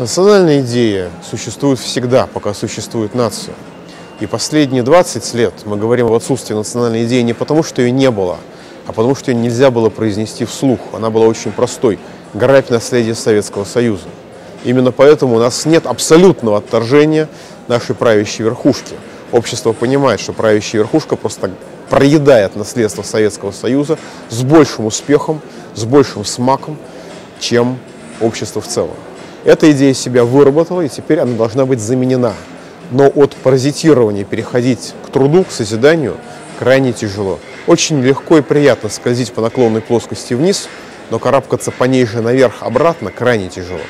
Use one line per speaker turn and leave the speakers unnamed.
Национальная идея существует всегда, пока существует нация. И последние 20 лет мы говорим об отсутствии национальной идеи не потому, что ее не было, а потому что ее нельзя было произнести вслух. Она была очень простой. Грабь наследие Советского Союза. Именно поэтому у нас нет абсолютного отторжения нашей правящей верхушки. Общество понимает, что правящая верхушка просто проедает наследство Советского Союза с большим успехом, с большим смаком, чем общество в целом. Эта идея себя выработала, и теперь она должна быть заменена. Но от паразитирования переходить к труду, к созиданию крайне тяжело. Очень легко и приятно скользить по наклонной плоскости вниз, но карабкаться по ней же наверх обратно крайне тяжело.